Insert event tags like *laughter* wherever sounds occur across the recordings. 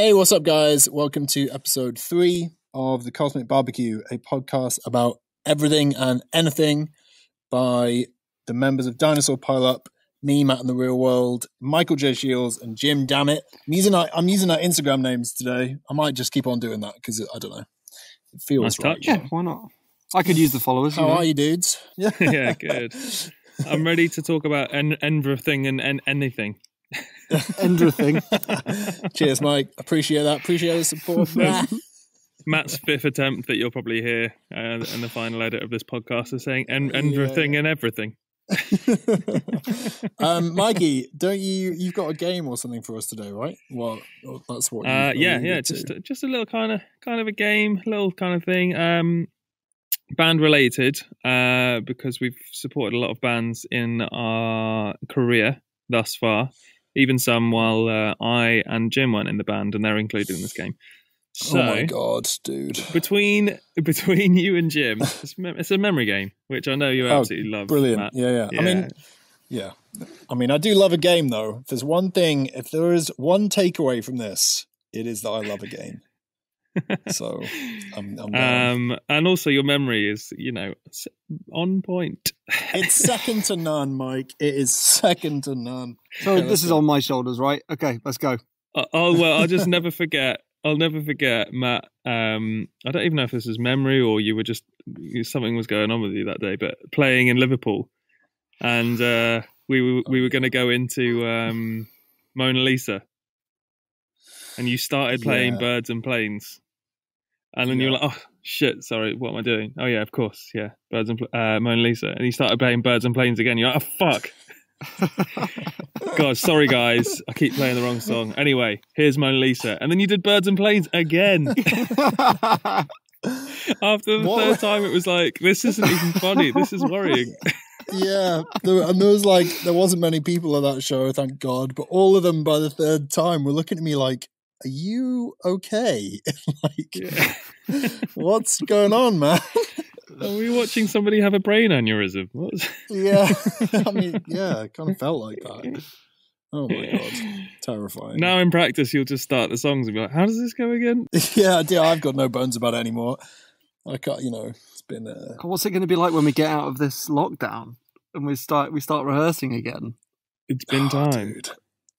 Hey, what's up, guys? Welcome to episode three of the Cosmic Barbecue, a podcast about everything and anything by the members of Dinosaur Pile Up, me, Matt in the Real World, Michael J. Shields, and Jim Dammit. I'm using our, I'm using our Instagram names today. I might just keep on doing that because I don't know. It feels Nice right. touch. Yeah, why not? I could use the followers. you How know. are you, dudes? Yeah, *laughs* Yeah, good. I'm ready to talk about en- everything and, and anything. *laughs* Endra thing. *laughs* Cheers, Mike. Appreciate that. Appreciate the support. *laughs* Matt's fifth attempt that you'll probably hear uh, in the final edit of this podcast is saying en- Yeah. everything and everything. um, Mikey, don't you? You've got a game or something for us today, right? Well, that's what. you Uh, yeah, alluded yeah, to. just just a little kind of kind of a game, little kind of thing. Um, band related, uh, because we've supported a lot of bands in our career thus far, even some while uh, I and Jim weren't in the band, and they're included in this game. So, oh my god, dude! between *laughs* between you and Jim, it's, mem- it's a memory game, which I know you Oh, absolutely love. Brilliant. Matt. Yeah, yeah, I mean, Yeah. yeah. I mean, I do love a game, though. If there's one thing, if there is one takeaway from this, it is that I love a game. *laughs* So I'm, I'm um, and also your memory is, you know, on point. *laughs* it's second to none, Mike. It is second to none. So Yeah, this is go. on my shoulders, right? Okay, let's go. Oh, oh well, I'll just never forget. I'll never forget, Matt. Um, I don't even know if this is memory or you were just something was going on with you that day, but playing in Liverpool, and uh, we were we were going to go into um, Mona Lisa, and you started playing Yeah. Birds and Planes, and then you were like, "Oh shit, sorry, what am I doing?" Oh yeah, of course, yeah, Birds and uh, Mona Lisa, and you started playing Birds and Planes again. You're like, "Oh fuck." *laughs* God, sorry guys, I keep playing the wrong song. Anyway, here's Mona Lisa, and then you did Birds and Planes again. *laughs* After the What? third time, it was like, this isn't even funny. This is worrying. *laughs* Yeah, there, and there was like there wasn't many people at that show, thank God. But all of them by the third time were looking at me like, "Are you okay? *laughs* like, *laughs* *laughs* what's going on, man?" Are we watching somebody have a brain aneurysm? What's... Yeah, I mean, yeah, it kind of felt like that. Oh my god, terrifying. Now in practice, you'll just start the songs and be like, how does this go again? yeah, I do. I've got no bones about it anymore. I can't, you know, it's been. Uh, What's it going to be like when we get out of this lockdown and we start we start rehearsing again? It's been oh, time. dude.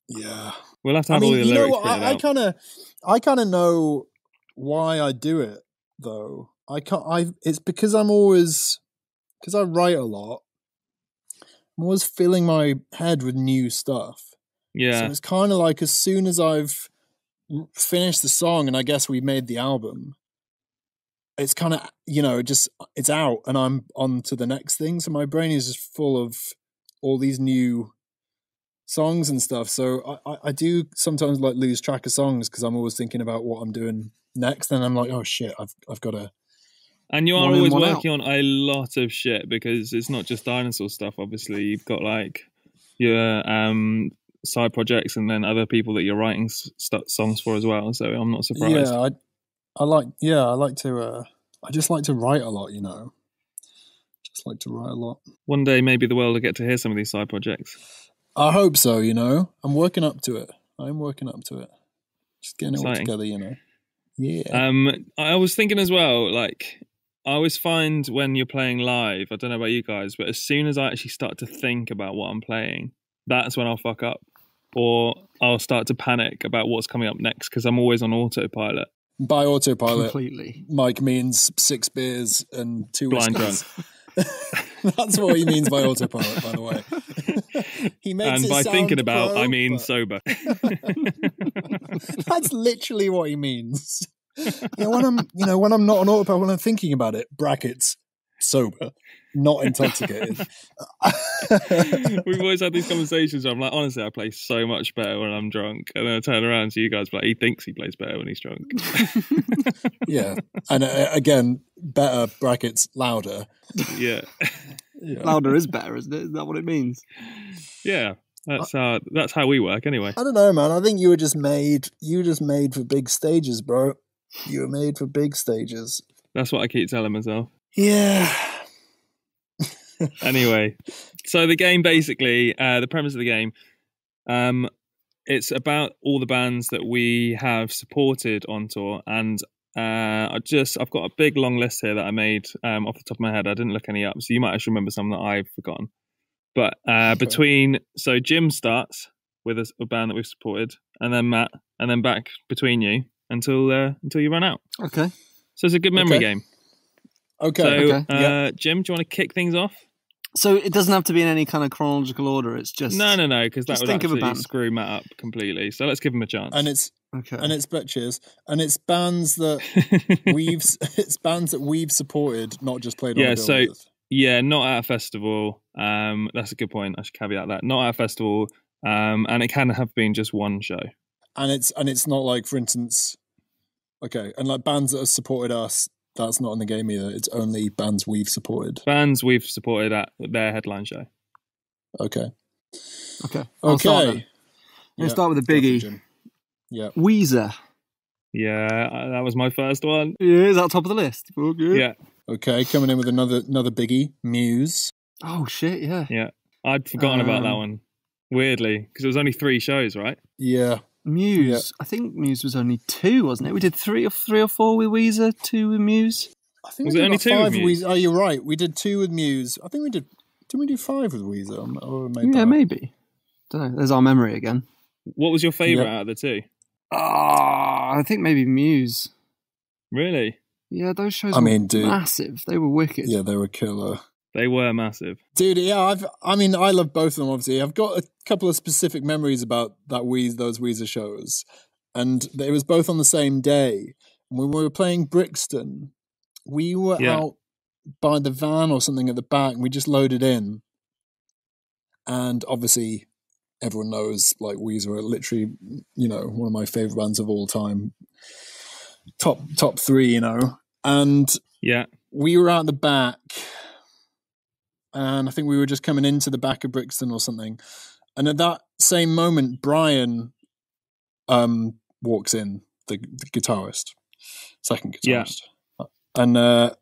Yeah, We'll have to I have all mean, the you know what? I kind of, I kind of know why I do it though. I can't. I. It's because I'm always because I write a lot. I'm always filling my head with new stuff. Yeah. So it's kind of like as soon as I've finished the song and I guess we made the album, it's kind of you know just it's out and I'm on to the next thing. So my brain is just full of all these new songs and stuff. So I, I, I do sometimes like lose track of songs because I'm always thinking about what I'm doing next, and I'm like, oh shit, I've I've got to. And you are One in, always one out. working on a lot of shit because it's not just dinosaur stuff. Obviously, you've got like your um, side projects and then other people that you're writing st- songs for as well. So I'm not surprised. Yeah, I I like yeah I like to uh I just like to write a lot, you know. Just like to write a lot. One day, maybe the world will get to hear some of these side projects. I hope so, you know. I'm working up to it. I'm working up to it. Just getting it all together, you know. Yeah. Um, I was thinking as well, like I always find when you're playing live, I don't know about you guys, but as soon as I actually start to think about what I'm playing, that's when I'll fuck up, or I'll start to panic about what's coming up next because I'm always on autopilot. By autopilot, Completely. Mike means six beers and two Blind whiskeys. *laughs* *laughs* That's what he means by autopilot, by the way. *laughs* he makes and it by sound thinking about, pro, I mean but- sober. *laughs* That's literally what he means. Yeah, when I'm, you know, when I'm not on autopilot, when I'm thinking about it, brackets, sober, not intoxicated. *laughs* *laughs* We've always had these conversations where I'm like, honestly, I play so much better when I'm drunk. And then I turn around to you guys, like, he thinks he plays better when he's drunk. *laughs* yeah, and uh, again, better brackets, louder. yeah. Yeah. Louder is better, isn't it? Is that what it means? Yeah. That's how, that's how we work anyway. I don't know, man. I think you were just made. You were just made for big stages, bro. You were made for big stages. That's what I keep telling myself. Yeah. *laughs* anyway, so the game basically, uh, the premise of the game, um, it's about all the bands that we have supported on tour, and uh, I just I've got a big long list here that I made um, off the top of my head. I didn't look any up, so you might actually remember some that I've forgotten. But uh, between so Jim starts with a, a band that we've supported, and then Matt, and then back between you until uh, until you run out. Okay. So it's a good memory Okay. game. Okay. So, Okay. uh, Yeah. Jim, do you want to kick things off? So it doesn't have to be in any kind of chronological order. It's just no, no, no, because that just would think of a actually band. screw Matt up completely. So let's give him a chance. and it's Okay. and it's but cheers, and it's bands that *laughs* we've *laughs* it's bands that we've supported, not just played Yeah, a bill so- with. Yeah, not at a festival. Um, that's a good point. I should caveat that. Not at a festival, um, and it can have been just one show. and it's and it's not like for instance okay and like bands that have supported us that's not in the game either it's only bands we've supported Bands we've supported at their headline show. okay okay. I'll start then. okay We'll start with a biggie. Yeah Weezer. Yeah, uh, that was my first one. Yeah, is that top of the list? Good. Yeah, okay coming in with another another biggie muse Oh shit, yeah. yeah. I'd forgotten about that Um, one. Weirdly, because it was only three shows, right? yeah Muse. I think Muse was only two, wasn't it? We did three or three or four with Weezer, two with Muse. i think Was we it did only about two with five Muse? Weezer. oh you're right we did two with muse i think we did did we do five with Weezer? I'm- I that Yeah, maybe. Don't know. There's our memory again. What was your favorite Yeah. out of the two? Ah, I think maybe Muse. Really? Yeah, those shows I were mean, dude. massive. They were wicked. yeah they were killer They were massive. Dude, yeah, I've I mean I love both of them obviously. I've got a couple of specific memories about that Weez those Weezer shows. And it was both on the same day. When we were playing Brixton, we were Yeah. out by the van or something at the back and we just loaded in. And obviously everyone knows like Weezer are literally, you know, one of my favorite bands of all time. Top top three, you know. And Yeah. we were out the back and I think we were just coming into the back of Brixton or something. And at that same moment, Brian um, walks in, the, the guitarist, second Yeah. guitarist. And uh,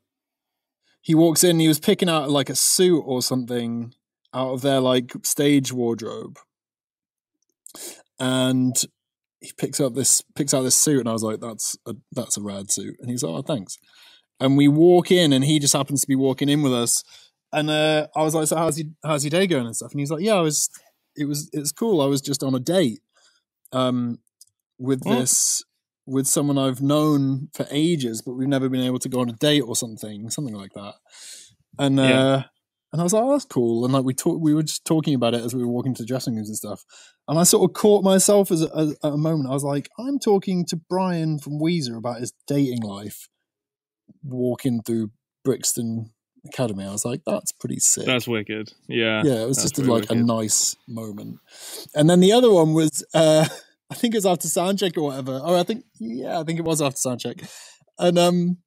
he walks in, he was picking out like a suit or something out of their like stage wardrobe. And he picks up this picks out this suit and I was like, that's a that's a rad suit. And he's like, Oh, thanks. And we walk in and he just happens to be walking in with us. And uh, I was like, So how's your how's your day going and stuff? And he's like, Yeah, I was it was it's cool. I was just on a date um with What? this with someone I've known for ages, but we've never been able to go on a date or something, something like that. And uh and I was like, oh, that's cool. And like we talked, we were just talking about it as we were walking to the dressing rooms and stuff. And I sort of caught myself as a, as, at a moment. I was like, I'm talking to Brian from Weezer about his dating life, walking through Brixton Academy. I was like, that's pretty sick. That's wicked. Yeah. yeah, it was just like a nice moment. And then the other one was, uh, *laughs* I think it was after soundcheck or whatever. Oh, I think yeah, I think it was after soundcheck. And um,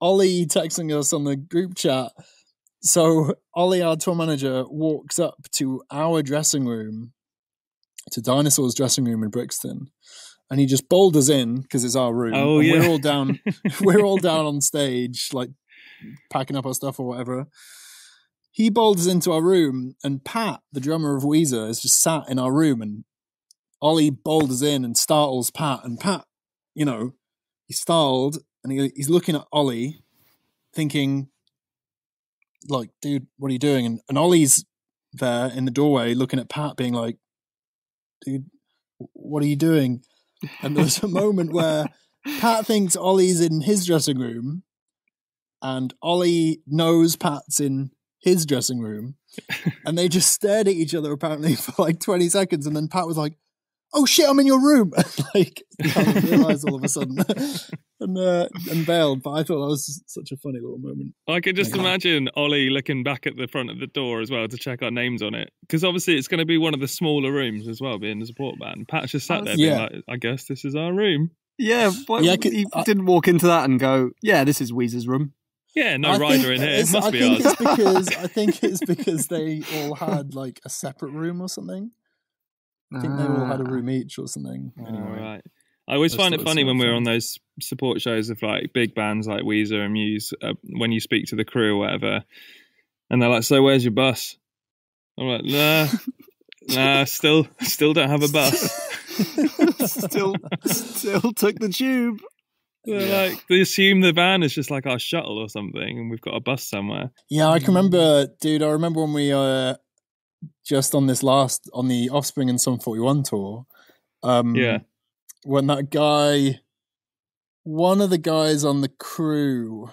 Ollie texting us on the group chat. So Ollie, our tour manager, walks up to our dressing room, to Dinosaur's dressing room in Brixton, and he just boulders in because it's our room. Oh, and yeah. we're all down. *laughs* *laughs* we're all down on stage, like packing up our stuff or whatever. He boulders into our room, and Pat, the drummer of Weezer, is just sat in our room, and Ollie boulders in and startles Pat, and Pat, you know, he's startled, and he, he's looking at Ollie, thinking, like, dude, what are you doing? And, and Ollie's there in the doorway looking at Pat, being like, dude, what are you doing? And there's a moment where *laughs* Pat thinks Ollie's in his dressing room, and Ollie knows Pat's in his dressing room, *laughs* and they just stared at each other apparently *laughs* for like 20 seconds, and then Pat was like, "Oh shit, I'm in your room!" *laughs* like kind of realized all of a sudden, and uh, and bailed. But I thought that was such a funny little moment. I could just Yeah. imagine Ollie looking back at the front of the door as well to check our names on it. Because obviously it's going to be one of the smaller rooms as well, being the support band. Pat's just sat Oh, there being yeah. like, I guess this is our room. Yeah, why, Yeah, 'cause he I- didn't walk into that and go, "Yeah, this is Weezer's room." Yeah, no I rider in here. It must I be think ours. it's because I think *laughs* it's because they all had like a separate room or something. I think they all had a Ah. room each or something. Anyway, Right. I always That's find it funny when we're on those support shows of like big bands like Weezer and Muse, uh, when you speak to the crew or whatever, and they're like, "So where's your bus?" I'm like, "Nah." *laughs* Nah, still, still don't have a bus. *laughs* still, still took the tube. They're Like they assume the van is just like our shuttle or something, and we've got a bus somewhere. Yeah, I can remember, dude. I remember when we uh just on this last on the Offspring and Sum Forty One tour. Um, Yeah. when that guy, one of the guys on the crew,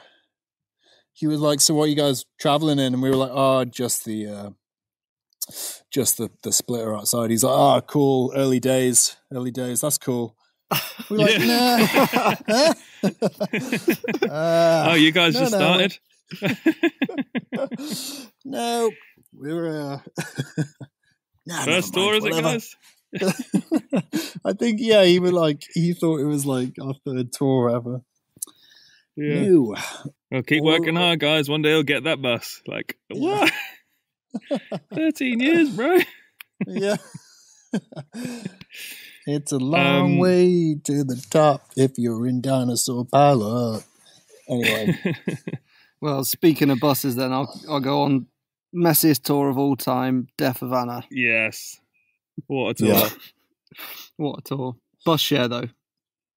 he was like, "So what are you guys traveling in?" And we were like, "Oh, just the, uh just the the splitter outside." He's like, "Oh, cool. Early days, early days. That's cool." *laughs* We're like, Yeah. "Nah." Uh, oh, you guys *laughs* no, just no. started. *laughs* no, we were. Uh... nah, First tour, is it, guys? I think yeah, he was like he thought it was like our third tour ever. Yeah. Well, keep Well, working hard, guys. One day you'll get that bus. Like what? Thirteen years, bro. yeah. It's a long Um, way to the top if you're in Dinosaur Pile-Up. Anyway, *laughs* Well, speaking of buses, then I'll I'll go on messiest tour of all time, Deaf Havana. yes. What a tour. Yeah. What a tour! Bus share though,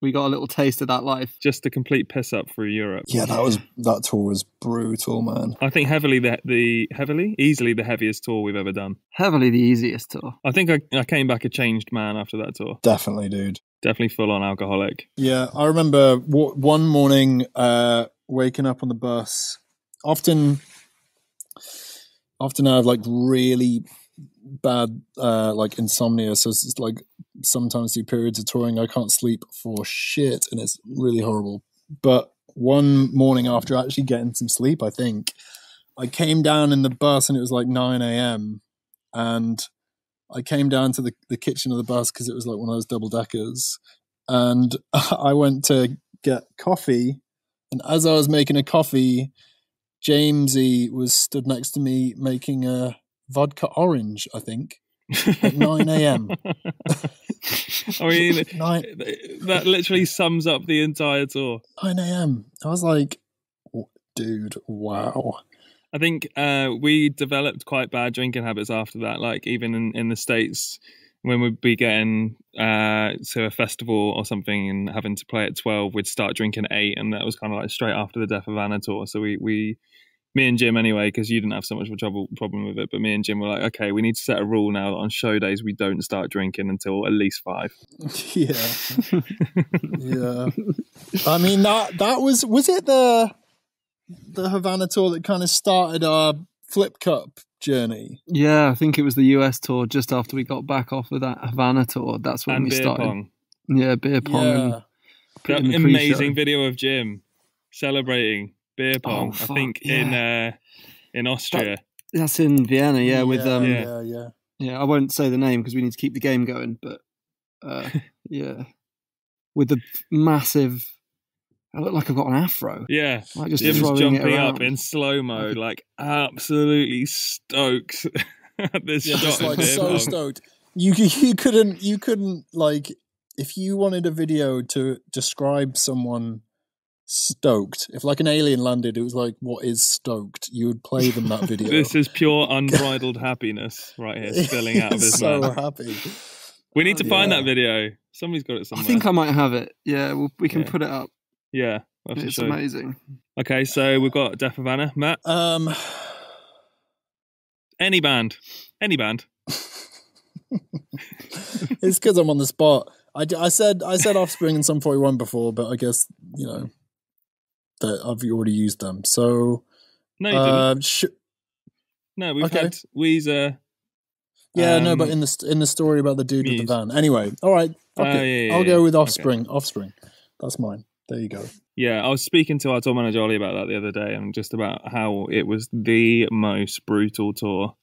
we got a little taste of that life. Just a complete piss up through Europe. yeah, that was that tour was brutal, man. I think heavily the the heavily easily the heaviest tour we've ever done. Heavily the easiest tour. I think I, I came back a changed man after that tour. Definitely, dude. Definitely full on alcoholic. Yeah, I remember w- one morning uh, waking up on the bus. Often, often I have like really bad uh, like insomnia, so it's just, like sometimes through periods of touring I can't sleep for shit, and it's really horrible. But one morning after actually getting some sleep, I think I came down in the bus and it was like nine a.m. and I came down to the, the kitchen of the bus because it was like one of those double deckers and *laughs* I went to get coffee. And as I was making a coffee, Jamesy was stood next to me making a vodka orange, I think, at 9 a.m. *laughs* I mean, *laughs* 9, that literally sums up the entire tour. 9 a.m. I was like, dude, wow. I think uh, we developed quite bad drinking habits after that. Like even in, in the states, when we'd be getting uh, to a festival or something and having to play at twelve, we'd start drinking at eight, and that was kind of like straight after the Deaf Havana tour. So we we. Me and Jim, anyway, because you didn't have so much of a trouble problem with it, but me and Jim were like, okay, we need to set a rule now that on show days we don't start drinking until at least five. *laughs* yeah. yeah. I mean that that was was it the Deaf Havana tour that kind of started our flip cup journey? Yeah, I think it was the US tour just after we got back off of that Havana tour. That's when and we beer started. pong. Yeah, beer pong. Yeah. That amazing pre-show. video of Jim celebrating beer pong. I fuck, think in uh, in Austria. That's in Vienna, yeah, with um Yeah. yeah, yeah. Yeah, I won't say the name because we need to keep the game going, but uh, *laughs* yeah, with the massive, I look like I've got an afro. Yeah, Like just Jim's throwing it jumping up in slow mo, like absolutely stoked *laughs* this Yeah, shot. just of like so pong. stoked. You you couldn't you couldn't like if you wanted a video to describe someone stoked. If like an alien landed, it was like, "What is stoked?" You would play them that *laughs* video. This is pure *laughs* unbridled happiness right here, spilling out of this *laughs* so man. happy. We need to find Yeah. that video. Somebody's got it somewhere. I think I might have it. Yeah, we'll, we can Yeah. put it up. yeah, we'll It's amazing. Okay, so we've got Deaf Havana. Matt, Um, any band, any band. it's because I'm on the spot. I, I said I said Offspring and Sum 41 before, but I guess you know that I've already used them. So No, uh, sh- No, we've okay. had Weezer. yeah, no, Um, but in the st- in the story about the dude with the van. Anyway, all right, fuck it. yeah, yeah, I'll yeah. go with Okay. Offspring. Offspring, that's mine. There you go. Yeah, I was speaking to our tour manager Ollie about that the other day, and just about how it was the most brutal tour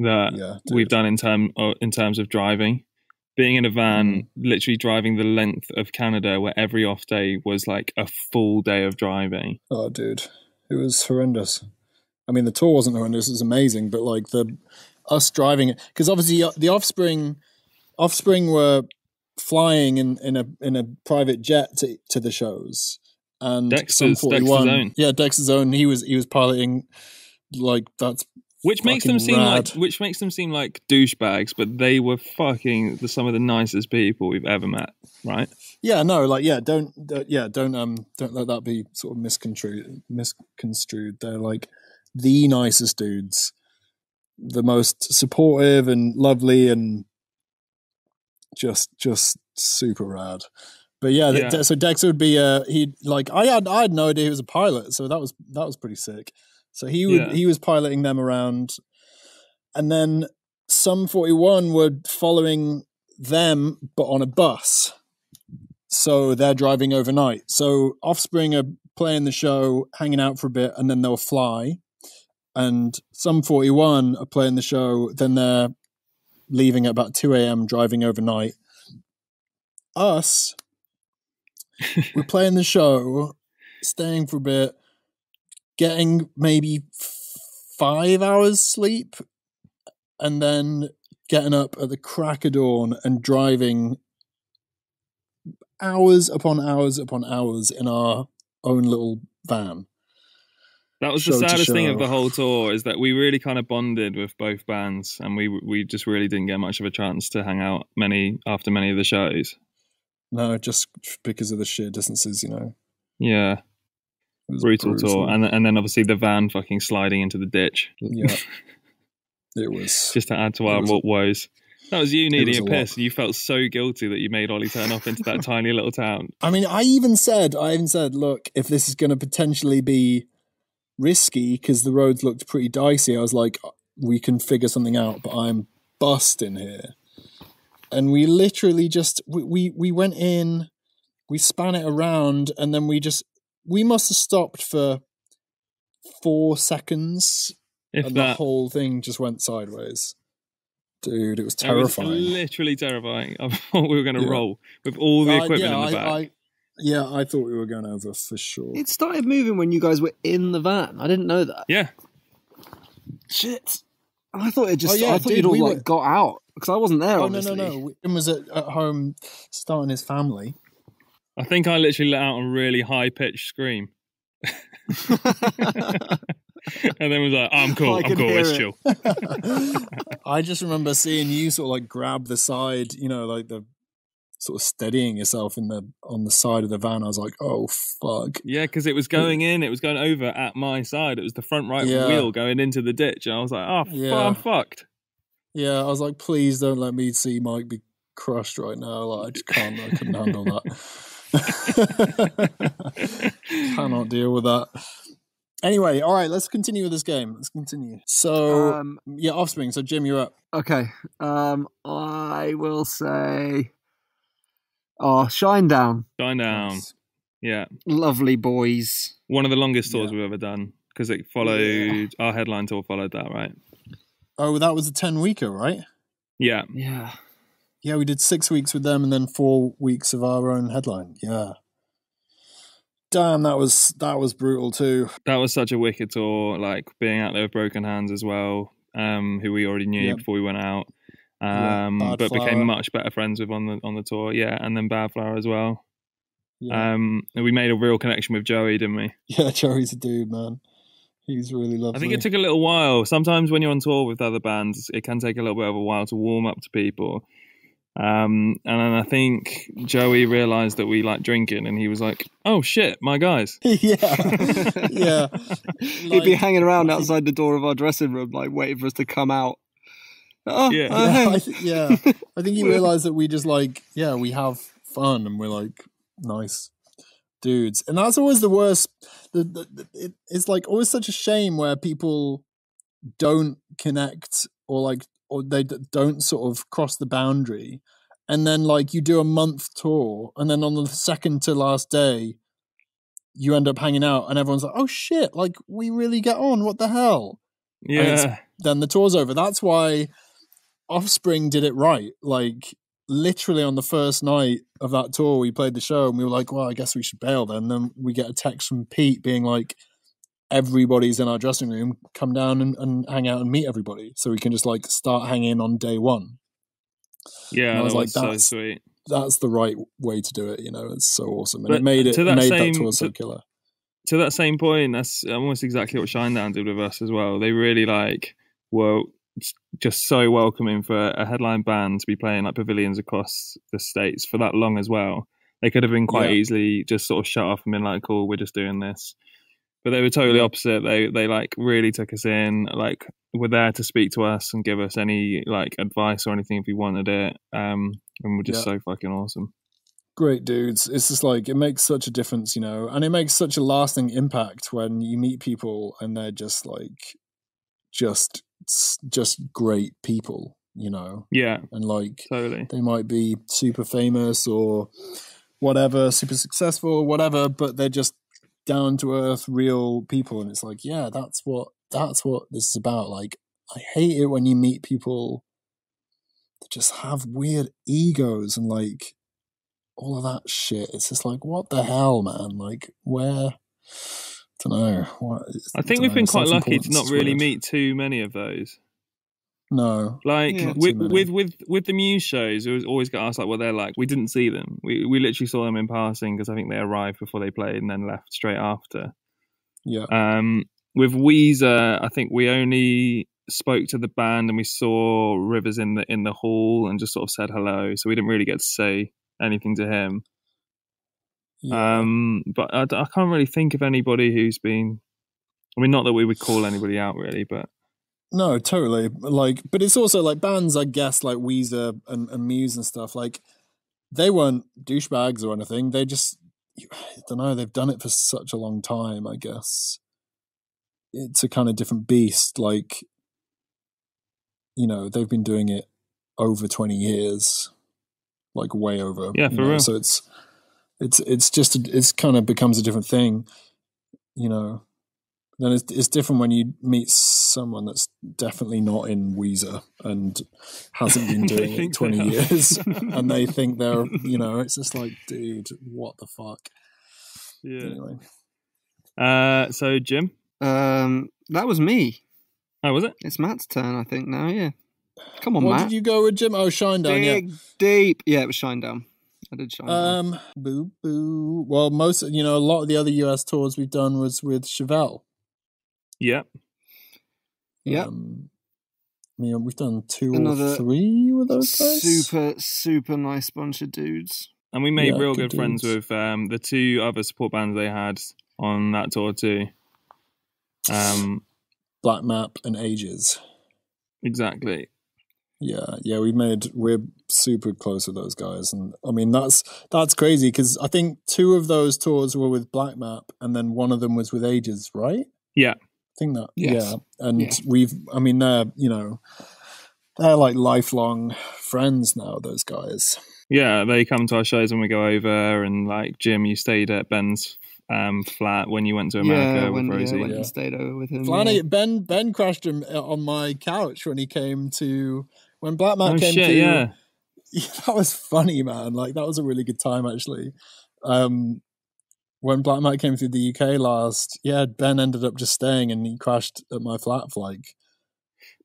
that Yeah, we've done in term uh, in terms of driving. Being in a van, Mm-hmm. literally driving the length of Canada, where every off day was like a full day of driving. Oh, dude, it was horrendous. I mean, the tour wasn't horrendous; it was amazing. But like the us driving it, because obviously uh, the Offspring, Offspring were flying in, in a in a private jet to, to the shows, and Dexter's- Sum 41 Dexter's own. yeah, Dexter's own. He was he was piloting like that's which makes them seem rad. like which makes them seem like douchebags, but they were fucking the, some of the nicest people we've ever met, right? Yeah, no, like yeah, don't, don't yeah, don't um, don't let that be sort of misconstrued. Misconstrued. They're like the nicest dudes, the most supportive and lovely, and just just super rad. But yeah, Yeah. so Dexter would be uh he like I had I had no idea he was a pilot, so that was that was pretty sick. So he would Yeah. he was piloting them around, and then Sum forty one were following them, but on a bus. So they're driving overnight. So Offspring are playing the show, hanging out for a bit, and then they'll fly. And Sum 41 are playing the show, then they're leaving at about 2 a.m., driving overnight. Us, *laughs* we're playing the show, staying for a bit, getting maybe f- five hours sleep, and then getting up at the crack of dawn and driving hours upon hours upon hours in our own little van. That was the saddest thing of the whole tour is that we really kind of bonded with both bands, and we we just really didn't get much of a chance to hang out many after many of the shows. No, just because of the sheer distances, you know. Yeah, Was brutal, tour, and and then obviously the van fucking sliding into the ditch yeah, *laughs* it was. just to add to our was- woes. That was you needing was a a piss, and you felt so guilty that you made Ollie turn off into that *laughs* tiny little town. I mean, I even said, I even said, look, if this is going to potentially be risky because the roads looked pretty dicey, I was like, uh, we can figure something out, but I'm busting here. And we literally just we we, we went in, we span it around, and then we just we must have stopped for four seconds, If and the whole thing just went sideways. Dude, it was it was terrifying. literally terrifying. *laughs* I thought we were going to Yeah. roll with all the Uh, equipment yeah, in the I, back. I, yeah, I thought we were going over for sure. It started moving when you guys were in the van. I didn't know that. yeah, Shit. I thought it just. Oh, yeah, I thought dude, you'd all we like were- got out because I wasn't there. Oh no no obviously. no! Tim was at, at home starting his family. I think I literally let out a really high pitched scream. *laughs* and then was like, I'm cool, I I'm cool, it's it. chill. *laughs* I just remember seeing you sort of like grab the side, you know, like the sort of steadying yourself in the on the side of the van. I was like, oh fuck! Yeah, because it was going in, it was going over at my side. It was the front right Yeah. wheel going into the ditch. And I was like, oh, fu- Yeah. I'm fucked. Yeah, I was like, please don't let me see Mike be crushed right now. Like, I just can't. I couldn't handle that. *laughs* *laughs* Cannot deal with that. Anyway, all right, let's continue with this game. Let's continue. So, Um, yeah, offspring. So, Jim, you're up. okay. Um, I will say. Oh, Shinedown. Shine down. Nice. Yeah. Lovely boys. One of the longest tours Yeah. we've ever done because it followed, our headline tour followed that, right? Oh, that was a 10 weeker, right? Yeah. Yeah. Yeah, we did six weeks with them and then four weeks of our own headline. Yeah. Damn, that was that was brutal too. That was such a wicked tour, like being out there with Broken Hands as well, um, who we already knew Yep. before we went out. Um, Bad but Flower. became much better friends with on the on the tour, yeah, and then Badflower as well. Yeah, Um, and we made a real connection with Joey, didn't we? *laughs* yeah Joey's a dude, man. He's really lovely. I think it took a little while. Sometimes when you're on tour with other bands, it can take a little bit of a while to warm up to people. Um, and then I think Joey realized that we like drinking, and he was like, "Oh shit, my guys!" *laughs* yeah, *laughs* yeah. He'd be hanging around outside the door of our dressing room, like waiting for us to come out. Oh, Yeah. oh, yeah. I th- yeah. I think he *laughs* realized that we just like, yeah, we have fun and we're like nice dudes, and that's always the worst. The, the, the- it, it's like always such a shame where people don't connect or like or they d- don't sort of cross the boundary, and then like you do a month tour, and then on the second to last day. You end up hanging out, and everyone's like, "Oh shit! Like we really get on. What the hell?" Yeah, then the tour's over. That's why Offspring did it right. Like literally on the first night of that tour, we played the show and we were like, "Well, I guess we should bail." Then, then we get a text from Pete being like, "Everybody's in our dressing room. Come down and, and hang out and meet everybody, so we can just like start hanging on day one." yeah, I that was was, like, so that's- sweet. That's the right way to do it. You know, it's so awesome, and But it made it to that made same- that tour so to- killer. to that same point, that's almost exactly what Shinedown did with us as well. They really like were just so welcoming for a headline band to be playing like pavilions across the states for that long as well. They could have been quite Yeah. easily just sort of shut off and been like, "Cool, we're just doing this." But they were totally opposite. They they like really took us in, like were there to speak to us and give us any like advice or anything if we wanted it. Um, and we're just Yeah. so fucking awesome. great dudes. It's just like it makes such a difference, you know, and it makes such a lasting impact when you meet people and they're just like just just great people, you know, Yeah, and like totally. they might be super famous or whatever, super successful or whatever, but they're just down to earth, real people, and it's like, yeah, that's what that's what this is about. Like, I hate it when you meet people that just have weird egos and like all of that shit. It's just like, what the hell, man? Like, where? I don't know. What, I think we've been quite lucky to not really meet too many of those. No, Like Yeah. With, with with with the Muse shows, it was always got asked like what they're like. We didn't see them. We we literally saw them in passing because I think they arrived before they played and then left straight after. yeah, Um, with Weezer, I think we only spoke to the band and we saw Rivers in the in the hall and just sort of said hello. So we didn't really get to say anything to him. yeah. Um, but I can't really think of anybody who's been. I mean, not that we would call anybody out really, but No, totally. Like, but it's also like bands, I guess, like Weezer and, and Muse and stuff. Like, they weren't douchebags or anything. They just, I don't know. They've done it for such a long time. I guess it's a kind of different beast. Like, you know, they've been doing it over twenty years, like way over. Yeah, you for know, real. So it's, it's, it's just, a, it's kind of becomes a different thing. You know, then it's, it's different when you meet someone that's definitely not in Weezer and hasn't been *laughs* doing it think 20 years *laughs* and they think they're, you know, it's just like, dude, what the fuck? yeah. Anyway. Uh, so Jim, Um, that was me. oh, was it? It's Matt's turn, I think. Now, yeah. Come on, what Matt. did you go with, Jim? Oh, Shinedown, yeah. Dig deep. Yeah, it was Shinedown. I did Shinedown. Um, boo boo. Well, most, you know, a lot of the other US tours we've done was with Chevelle. Yeah. Yeah. Um, I mean, we've done two Another or three with those guys. super, super nice bunch of dudes. And we made Yeah, real good good friends with um, the two other support bands they had on that tour too. Um, Black Map and Ages. exactly. Yeah, yeah, we made we're super close with those guys, and I mean that's that's crazy because I think two of those tours were with Black Map, and then one of them was with Ages, right? Yeah. I think that. Yes. Yeah, and Yeah. we've, I mean, they're you know, they're like lifelong friends now. Those guys. Yeah, they come to our shows when we go over, and like Jim, you stayed at Ben's um, flat when you went to America yeah, with when, yeah, Rosie. went Yeah. and stayed over with him. Flanagan, yeah. Ben, Ben crashed him uh, on my couch when he came to when Black Map oh came shit! to. Yeah, Yeah, *laughs* that was funny, man. Like that was a really good time actually. Um when Black Map came through the UK last, yeah, Ben ended up just staying and he crashed at my flat for like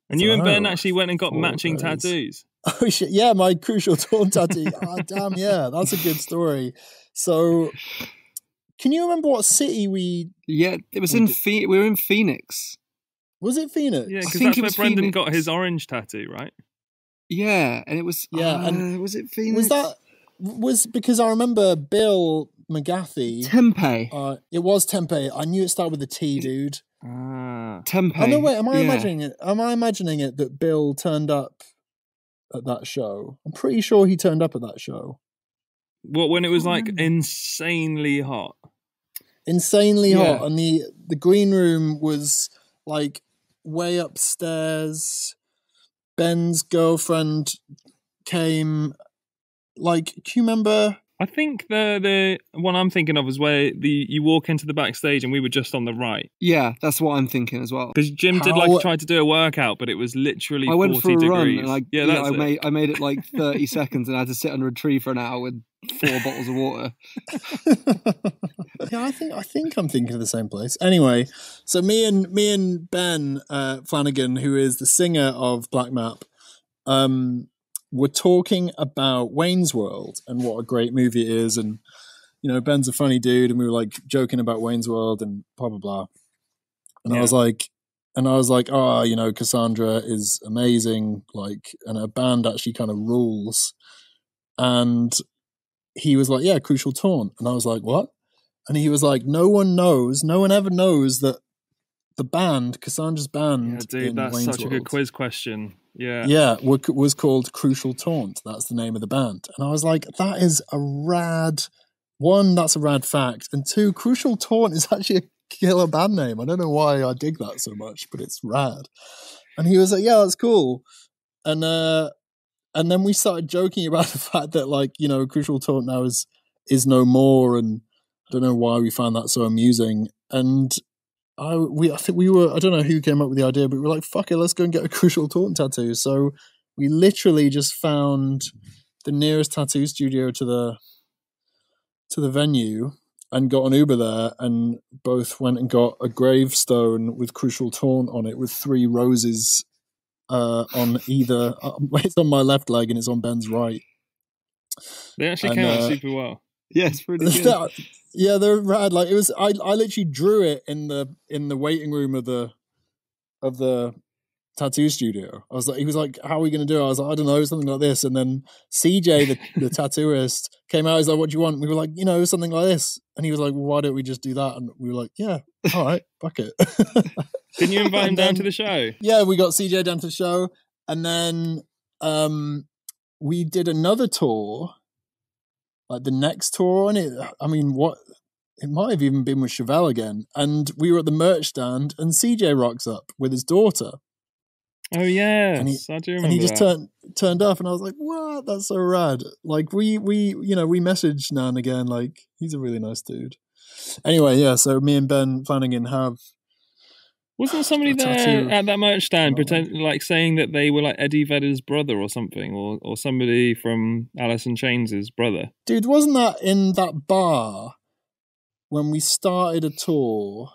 and you and Ben Oh, actually went and got matching days. *laughs* tattoos. Oh shit, yeah, my Crucial Taunt *laughs* tattoo. oh damn yeah, that's a good story. So can you remember what city we Yeah, it was We in did- Phe- we were in Phoenix. was it Phoenix? Yeah, I because think that's it where was Brendan got his orange tattoo, right? Yeah, and it was Yeah, uh, and was it Phoenix? Was that was because I remember Bill McGathy Tempe? uh, it was Tempe. I knew it started with a T, dude. Ah, Tempe. Oh no, wait. Am I yeah. imagining it? Am I imagining it that Bill turned up at that show? I'm pretty sure he turned up at that show. what when it was like insanely hot? Insanely Yeah. hot, and the the green room was like way upstairs. Ben's girlfriend came. Like, do you remember? I think the the one I'm thinking of is where the you walk into the backstage and we were just on the right Yeah, that's what I'm thinking as well. because Jim did like try to do a workout, but it was literally I went 40 for a degrees. run and I yeah, yeah, that's I it. made I made it like *laughs* 30 seconds and I had to sit under a tree for an hour with four *laughs* bottles of water. yeah, I think I think I'm thinking of the same place. Anyway, so me and me and Ben uh, Flanagan, who is the singer of Black Map, um, were talking about Wayne's World and what a great movie it is, and you know Ben's a funny dude, and we were like joking about Wayne's World and blah blah blah. And I was like, and I was like, oh, you know, Cassandra is amazing, like, and her band actually kind of rules. And he was like, yeah, Crucial Taunt. And I was like, what? And he was like, no one knows, no one ever knows that the band, Cassandra's band, Yeah, dude, that's Wayne's such a good quiz question. Yeah. yeah, wa- was called Crucial Taunt. That's the name of the band. And I was like, that is a rad. One, that's a rad fact, and two, Crucial Taunt is *laughs* actually a killer band name. I don't know why I dig that so much, but it's rad. And he was like, yeah, that's cool. And uh, and then we started joking about *laughs* the fact that like you know, Crucial Taunt now is is no more, and I don't know why we found that so amusing. And I we I think we were I don't know who came up with the idea, but we were like, fuck it, let's go and get a Crucial Taunt tattoo. So we literally just found the nearest tattoo studio to the to the venue and got an Uber there and both went and got a gravestone with Crucial Taunt on it with three roses uh, on either. Uh, *laughs* it's on my left leg and it's on Ben's right. They actually And, came out uh, super well. *laughs* Yeah, it's pretty good. yeah, they're rad. Like it was, I I literally drew it in the in the waiting room of the of the tattoo studio. I was like, he was like, "How are we going to do it?" I was like, "I don't know, something like this." And then CJ, the, the *laughs* tattooist, came out. He's like, "What do you want?" We were like, "You know, something like this." And he was like, well, "Why don't we just do that?" And we were like, "Yeah, all right, *laughs* fuck it." Didn't you invite him down then- to the show? yeah, we got CJ down to the show, and then um, we did another tour, like the next tour on it. I mean, what? It might have even been with Chevelle again, and we were at the merch stand, and CJ rocks up with his daughter, Oh yeah, And he- I do remember and he just that. turned turned up, and I was like, "What? That's so rad!" Like we we you know we message now and again, like he's a really nice dude. Anyway, yeah. So me and Ben Flanagan have Wasn't somebody there at that merch stand Oh, pretend like saying that they were like Eddie Vedder's brother or something, or or somebody from Alice in Chains' brother? Dude, wasn't that in that bar when we started a tour?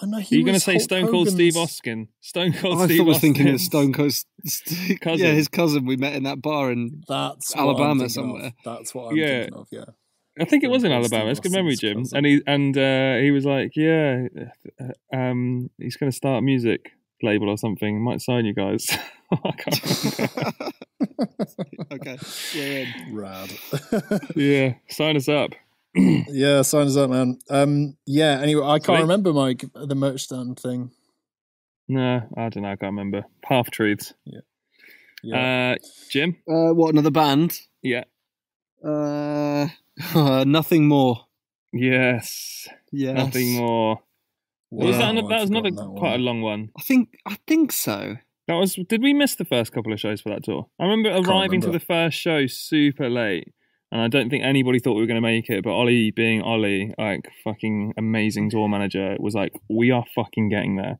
I know he Are you going to say Hulk Stone Cold Steve Hogan's- Austin? Stone Cold I Steve thought was thinking of Stone Cold. St- *laughs* Cousin. Yeah, his cousin. We met in that bar, in That's Alabama thinking of. somewhere. That's what I'm Yeah. thinking of. Yeah. I think it was in Alabama. Steve It's good memory, Jim. And he and uh, he was like, "Yeah, uh, um, he's going to start a music label or something. Might sign you guys." *laughs* I can't remember. *laughs* okay, yeah, yeah. Rad. *laughs* yeah, sign us up. *clears throat* yeah, sign us up, man. Um, yeah. Anyway, I can't Sweet. remember Mike the merch stand thing. No, I don't know. I can't remember. Half truths. Yeah. Uh, Jim. Uh, what another band? Yeah. Uh, *laughs* Uh, nothing more. Yes. Yes. Nothing more. was that? An, that was another forgotten that quite a long one. I think. I think so. That was. Did we miss the first couple of shows for that tour? I remember arriving to the first show super late, and I don't think anybody thought we were going to make it. But Ollie, being Ollie, like fucking amazing tour manager, was like, "We are fucking getting there,"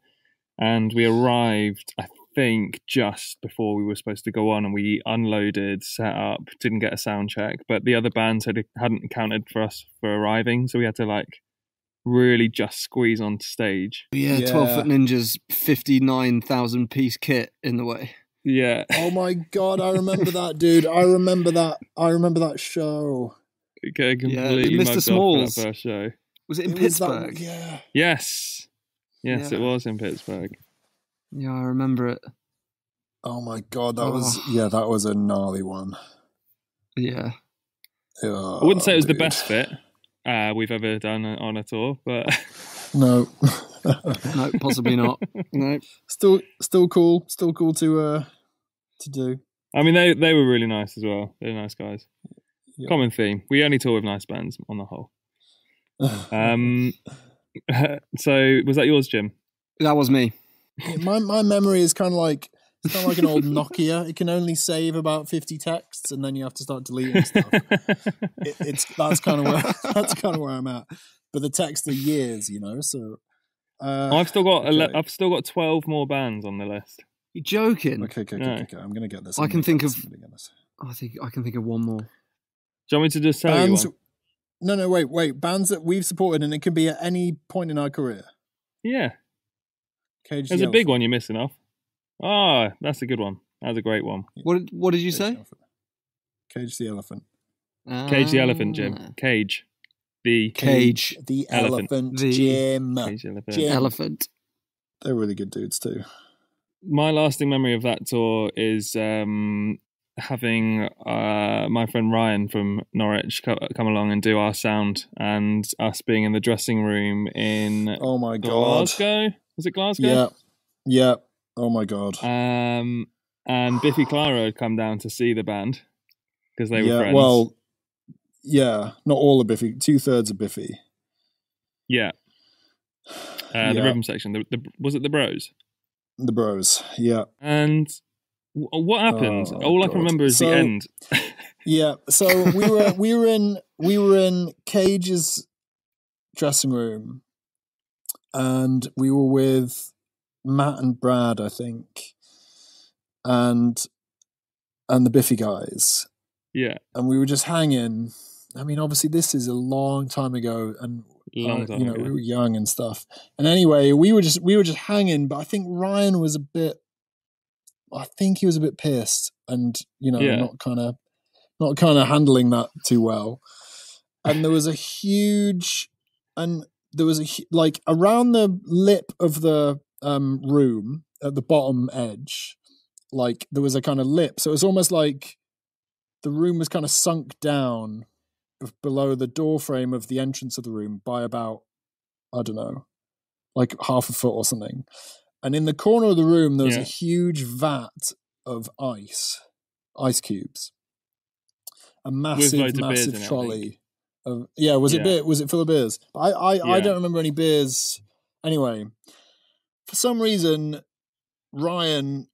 and we arrived. I think just before we were supposed to go on, and we unloaded, set up, didn't get a sound check, but the other bands had hadn't accounted for us for arriving, so we had to like really just squeeze onto stage. Yeah, Yeah. Twelve Foot Ninjas, fifty nine thousand piece kit in the way. Yeah, Oh my god, I remember that, dude. I remember that. I remember that show. getting Yeah, completely Mr. mugged Smalls. that first show. Was it in It was that- Pittsburgh? yeah. Yes. Yes, Yeah. it was in Pittsburgh. Yeah, I remember it. Oh my god, that was Oh. yeah, that was a gnarly one. Yeah. Oh, I wouldn't say it was the best fit uh, we've ever done on a tour, but *laughs* No. No, possibly not. *laughs* No. still still cool. Still cool to uh to do. I mean, they they were really nice as well. They're nice guys. Yeah. Common theme. We only tour with nice bands on the whole. *laughs* Um, so was that yours, Jim? That was me. Yeah, my my memory is kind of like it's kind of like an old Nokia. It can only save about fifty texts, and then you have to start deleting stuff. It, it's that's kind of where *laughs* that's kind of where I'm at. But the texts are years, you know. So uh, I've still got ele- okay. I've still got twelve more bands on the list. You're joking? okay, okay, okay, No. okay, okay. I'm gonna get this. I I'm can think of- I'm gonna get this. I think I can think of one more. Do you want me to just tell bands. you one? No, no, wait, wait. Bands that we've supported, and it can be at any point in our career. Yeah, Cage. there's the a big one you're missing off. Ah, that's a good one. That's a great one. What what did you Cage say? Elephant. Cage the elephant. Cage the elephant, Jim. Cage. The Cage. the Elephant. elephant, The- Jim. Cage elephant. Jim. Elephant. they're really good dudes too. My lasting memory of that tour is um, having uh, my friend Ryan from Norwich co- come along and do our sound, and us being in the dressing room in Oh my god. Glasgow. Was it Glasgow? Yeah. Yeah. Oh my god. Um, and Biffy Clyro had come down to see the band because they were yeah. friends. Well, yeah. Not all of Biffy. Two thirds of Biffy. yeah. Uh, The rhythm section. The, the, was it the Bros? The Bros. Yeah. And w- what happened? Oh, All I can remember is So- the end. *laughs* Yeah. So we were we were in we were in Cage's dressing room, and we were with Matt and Brad, I think, and and the Biffy guys, yeah, and we were just hanging. I mean, obviously, this is a long time ago, and long uh, you know ago. we were young and stuff. And anyway, we were just we were just hanging, but I think Ryan was a bit. I think he was a bit pissed, and you know, Yeah. not kind of, not kind of handling that too well. And there was a huge, and there was a like around the lip of the um, room at the bottom edge, like there was a kind of lip. So it was almost like the room was kind of sunk down below the door frame of the entrance of the room by about I don't know, like half a foot or something. And in the corner of the room there was Yeah. a huge vat of ice, ice cubes. A massive, loads of beers massive trolley. Of, yeah, was it beer? Was it full of beers? I, I, I don't remember any beers. Anyway, for some reason, Ryan,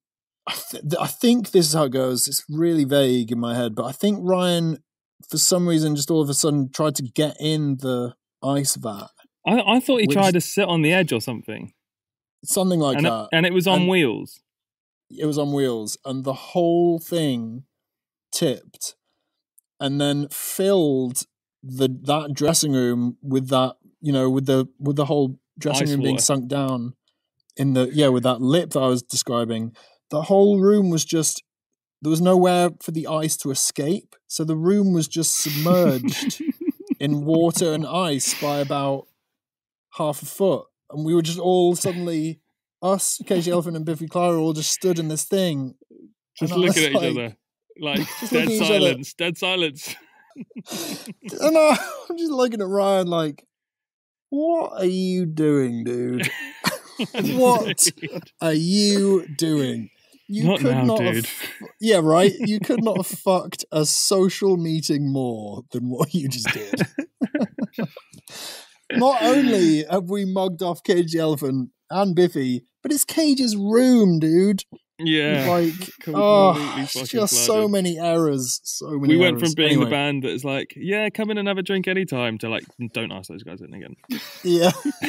I, th- I think this is how it goes. It's really vague in my head, but I think Ryan, for some reason, just all of a sudden tried to get in the ice vat, I, I thought he Which- tried to sit on the edge or something, something like and, it, that. and it was on And- wheels. it was on wheels, and the whole thing tipped, and then filled the that dressing room with that you know with the with the whole dressing Ice room being sunk down in the yeah with that lip that I was describing. The whole room was just there was nowhere for the ice to escape, so the room was just submerged *laughs* in water and ice by about half a foot, and we were just all suddenly us, Cage the Elephant and Biffy Clyro, all just stood in this thing. Just looking at was each other, like *laughs* dead looking at each other. silence, dead silence. *laughs* and I, I'm just looking at Ryan like, what are you doing, dude? *laughs* What? *laughs* Are you doing? You Not could now, not dude. have, yeah, right. You could not have fucked a social meeting more than what you just did. not only have we mugged off Cage the Elephant and Biffy, but it's Cage's room, dude. Yeah, like, *laughs* oh, fucking it's just so many errors. So many. we went from being Anyway, the band that's like, yeah, come in and have a drink anytime, to like, don't ask those guys in again. Yeah, *laughs* *laughs*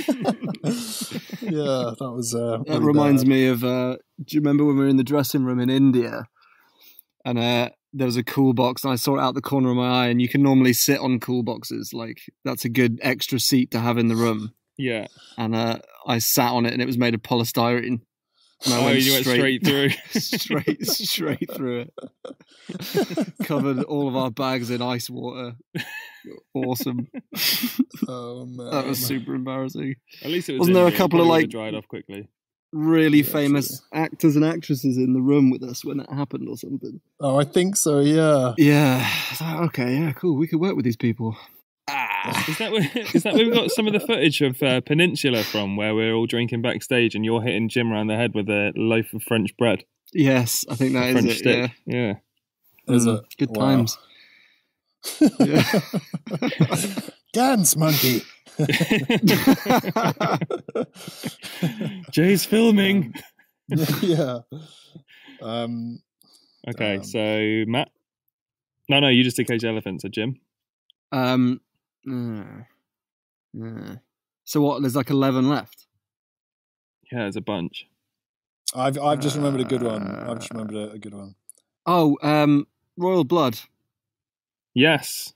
yeah, that was. Uh, That reminds me of. Uh, do you remember when we were in the dressing room in India, and uh, there was a cool box, and I saw it out the corner of my eye, and you can normally sit on cool boxes, like that's a good extra seat to have in the room. Yeah, And uh, I sat on it, and it was made of polystyrene. And I oh, you went straight through. *laughs* straight, straight through it. *laughs* Covered all of our bags in ice water. Awesome. *laughs* Oh man, That was super embarrassing. At least it was. Wasn't there a couple of, like- dried off quickly? Really Yeah, famous actors and actresses in the room with us when that happened, or something. Oh, I think so. Yeah. Yeah. Okay. Yeah. Cool. We could work with these people. Ah. Is that where, is that where we got some of the footage of uh, Peninsula from, where we're all drinking backstage and you're hitting Jim around the head with a loaf of French bread, Yes, I think that is French it. stick? Yeah. Yeah. Is Mm, it? Good Wow. times. *laughs* Dance monkey. *laughs* Jay's filming. *laughs* yeah. Um. Okay, Um, so Matt. No, no, you just did Cage Elephant, so Jim. um. Uh, uh. So what? There's like eleven left. Yeah, there's a bunch. I've I've just remembered a good one. I've just Uh, remembered a, a good one. Oh, um, Royal Blood. Yes,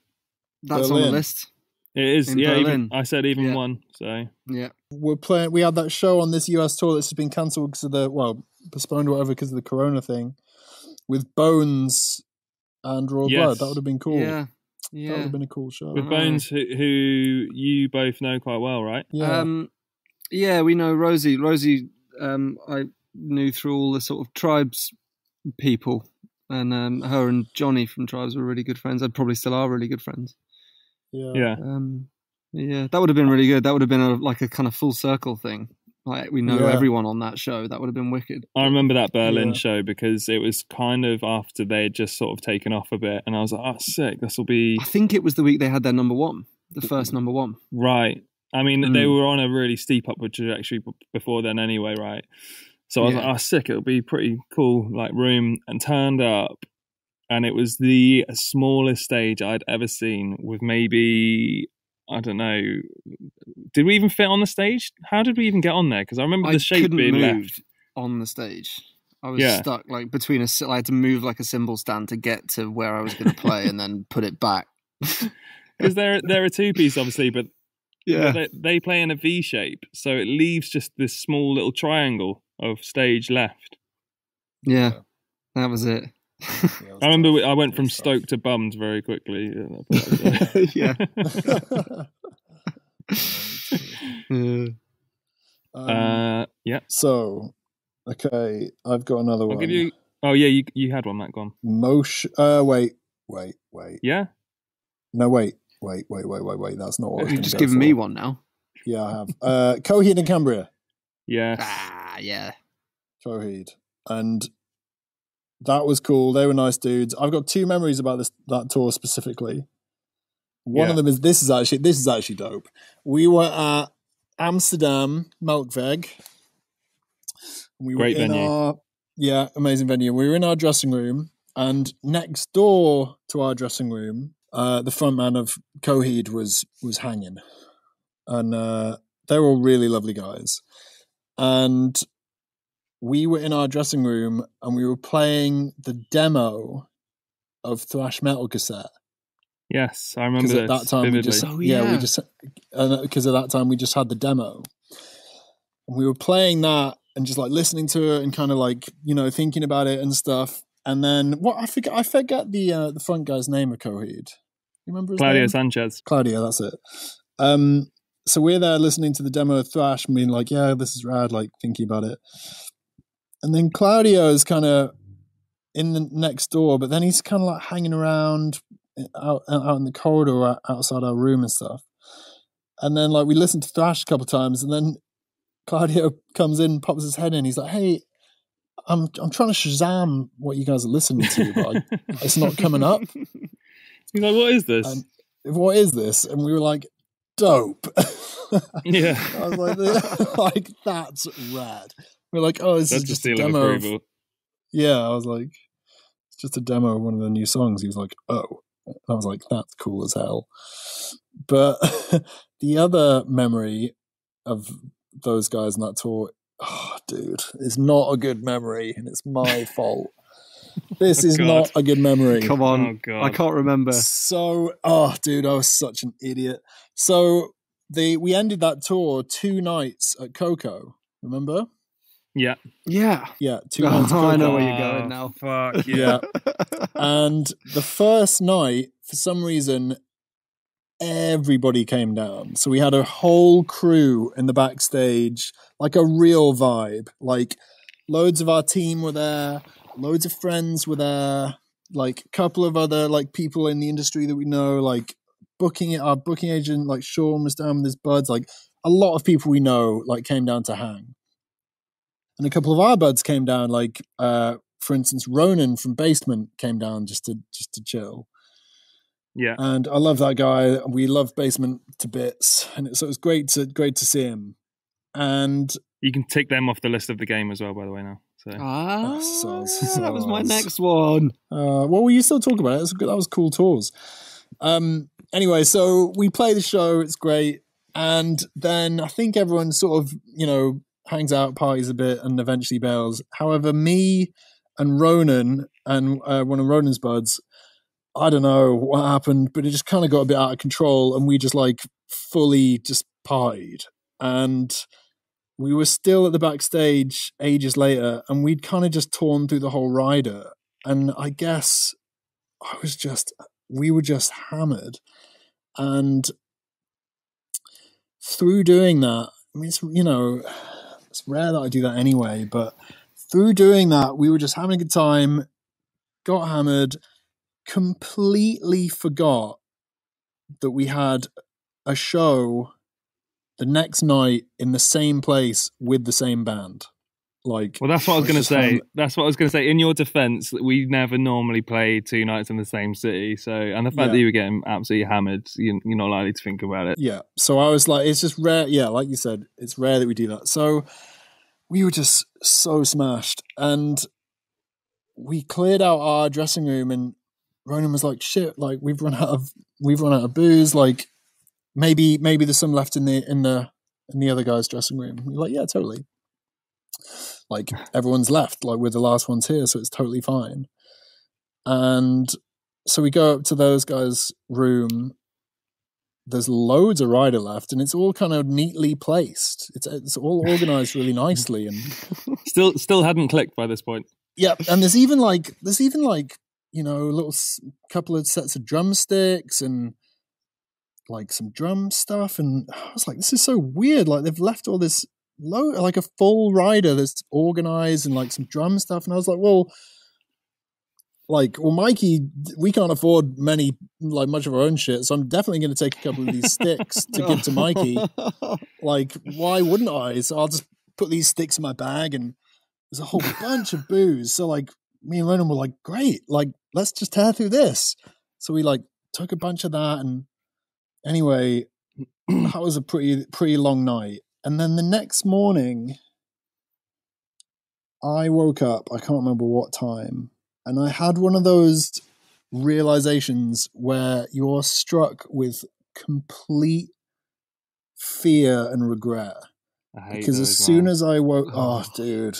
That's on the list. it is. In yeah, even, I said even Yeah. one. So Yeah. We're playing. We had that show on this US tour that's been cancelled because of the well postponed or whatever because of the Corona thing, with Bones and Royal Yes. Blood. That would have been cool. Yeah. That would have been a cool show. with Oh. Bones, who, who you both know quite well, right? Yeah. Um, yeah, we know Rosie. Rosie um, I knew through all the sort of tribes people, and um, her and Johnny from Tribes were really good friends. and probably still are really good friends. Yeah. Yeah. Um, yeah, that would have been really good. That would have been a, like a kind of full circle thing. Like we know Yeah. everyone on that show. That would have been wicked. I remember that Berlin Yeah. show because it was kind of after they had just sort of taken off a bit, and I was like, "Oh, sick! This will be I think it was the week they had their number one, the first number one. right." I mean, they Mm. were on a really steep upward trajectory before then, anyway, right? So I was Yeah. like, "Oh, sick! It'll be pretty cool, like room." And turned up, and it was the smallest stage I'd ever seen, with maybe I don't know. Did we even fit on the stage? How did we even get on there? Because I remember I the shape couldn't being move left. on the stage. I was Yeah. stuck like between a. I had to move like a cymbal stand to get to where I was going to play, and then put it back. *laughs* Because they're they're a two piece, obviously, but Yeah, they, they play in a V shape, so it leaves just this small little triangle of stage left. yeah, that was it. Yeah, I remember we- I went from was tough. Stoke to bummed very quickly. *laughs* Yeah, yeah. *laughs* *laughs* Yeah. um, uh, yeah. so, okay, I've got another I'll one. give you. Oh yeah, you you had one that gone. motion. Uh, wait, wait, wait. Yeah. No, wait, wait, wait, wait, wait, wait. That's not what You've just go given for. me one now. Yeah, I have. Uh, Coheed and Cambria. Yeah. Ah, yeah. Coheed, and that was cool. They were nice dudes. I've got two memories about this that tour specifically. One Yeah. of them is this is actually this is actually dope. We were at Amsterdam Melkweg. We Great were in venue. our yeah, amazing venue. We were in our dressing room, and next door to our dressing room, uh, the front man of Coheed was was hanging, and uh, they were all really lovely guys. And we were in our dressing room, and we were playing the demo of thrash metal cassette Yes, I remember because at that time vividly. we just Oh, yeah. we just because at that time we just had the demo and we were playing that and just like listening to it and kind of like you know thinking about it and stuff and then what I forget I forget the uh, the front guy's name of Coheed you remember his Claudio name? Sanchez. Claudio that's it um so we're there listening to the demo of Thrash and being like yeah this is rad like thinking about it and then Claudio is kind of in the next door but then he's kind of like hanging around eh, out out in the corridor outside our room and stuff. And then like we listened to Thrash a couple times, and then Claudio *laughs* comes in, pops his head in. He's like, "Hey, I'm I'm trying to Shazam what you guys are listening to, but I, *laughs* it's not coming up. *laughs* He's like, "What is this?" And what is this?" And we were like, "Dope." yeah, I was like, "Like that's rad." We're like, "Oh, this that's is just a seal demo." Of, approval. yeah, I was like, "It's just a demo of one of the new songs." He was like, "Oh." I was like, that's cool as hell. But *laughs* the other memory of those guys on that tour, oh, dude, is not a good memory, and it's my *laughs* fault. This Oh, is God. not a good memory. Come on. Oh god, I can't remember. So, oh, dude, I was such an idiot. So, they we ended that tour two nights at KOKO. Remember? Yeah, Yeah. Yeah, *laughs* two Oh, nights. At I know where you're going now. Oh, fuck *laughs* Yeah. yeah. *laughs* and the first night, for some reason, everybody came down. So we had a whole crew in the backstage, like a real vibe. Like loads of our team were there, loads of friends were there, like a couple of other like people in the industry that we know, like booking it. Our booking agent, like Sean, was down with his buds. Like a lot of people we know, like came down to hang. And a couple of our buds came down, like uh, for instance, Ronan from Basement came down just to just to chill. yeah. And I love that guy. We love Basement to bits, and it, so it was great to great to see him. And You can tick them off the list of the game as well, by the way. Now, so Ah, soz, that was my next one. uh, well, you still talk about it. It's good- that was cool tours. Um, anyway, so we play the show. It's great, and then I think everyone sort of you know hangs out, parties a bit, and eventually bails. However, me and Ronan and uh, one of Ronan's buds, I don't know what happened, but it just kind of got a bit out of control, and we just like fully just partied, and we were still at the backstage ages later, and we'd kind of just torn through the whole rider, and I guess I was just we were just hammered, and through doing that, I mean, it's, you know, It's rare that I do that anyway, but through doing that, we were just having a good time, got hammered, completely forgot that we had a show the next night in the same place with the same band. Like, Well, that's what I was going to say. That's what I was going to say. In your defense, we never normally play two nights in the same city. So, and the fact Yeah. that you were getting absolutely hammered, you, you're not likely to think about it. Yeah. So I was like, it's just rare. Yeah, like you said, it's rare that we do that. So we were just so smashed. And we cleared out our dressing room and Ronan was like, shit, like we've run out of we've run out of booze. Like maybe maybe there's some left in the in the in the other guy's dressing room. We were like, yeah, totally. Like everyone's left, like we're the last ones here, so it's totally fine. And so we go up to those guys' room there's loads of rider left and it's all kind of neatly placed it's it's all organized really nicely and *laughs* Still, still hadn't clicked by this point. yeah and there's even like there's even like you know a little s- couple of sets of drumsticks and like some drum stuff and *sighs* i was like this is so weird like they've left all this like a full rider that's organized and like some drum stuff and i was like well like well mikey we can't afford many like much of our own shit so i'm definitely going to take a couple of these sticks to give to mikey. *laughs* Like why wouldn't i? So i'll just put these sticks in my bag and there's a whole bunch of booze. So like me and Ronan were like great like let's just tear through this. So we like took a bunch of that and anyway *clears throat* that was a pretty pretty long night and then the next morning i woke up i can't remember what time and i had one of those realizations where you're struck with complete fear and regret. Because as soon as I woke, oh, dude,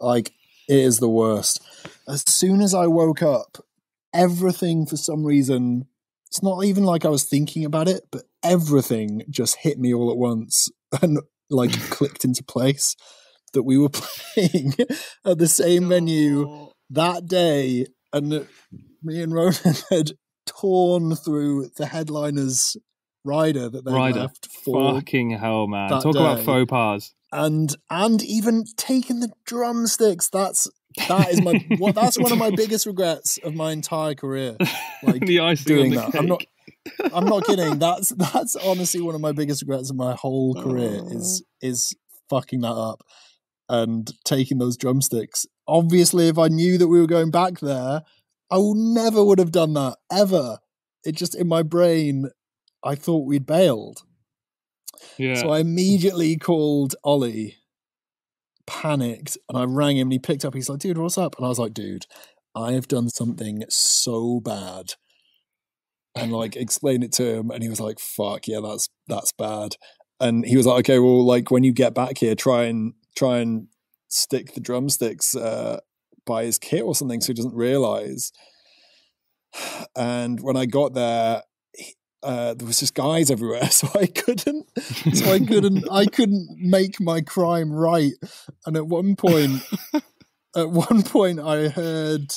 like it is the worst. As soon as I woke up, everything for some reason, it's not even like I was thinking about it, but everything just hit me all at once *laughs* and like *laughs* clicked into place that we were *laughs* playing at the same venue that day, and me and Ronan had torn through the headliners rider that they Rider. left for Fucking hell, man! Talk about faux pas. and and even taking the drumsticks. That's that is my *laughs* what that's one of my biggest regrets of my entire career. Like the icing doing the that. cake. I'm not I'm not kidding. *laughs* That's that's honestly one of my biggest regrets of my whole career is is fucking that up and taking those drumsticks. Obviously, if I knew that we were going back there, I would never would have done that ever. It just in my brain, I thought we'd bailed. Yeah. So I immediately called Ollie, panicked, and I rang him and he picked up. He's like, dude, what's up? And I was like, dude, I have done something so bad. And *laughs* like explained it to him, and he was like, fuck, yeah, that's that's bad. And he was like, okay, well, like when you get back here, try and try and stick the drumsticks uh, by his kit or something so he doesn't realize. *sighs* And when I got there, he- uh, there was just guys everywhere, *laughs* so I couldn't, so I couldn't, I couldn't make my crime right. And at one point, *laughs* at one point, I heard,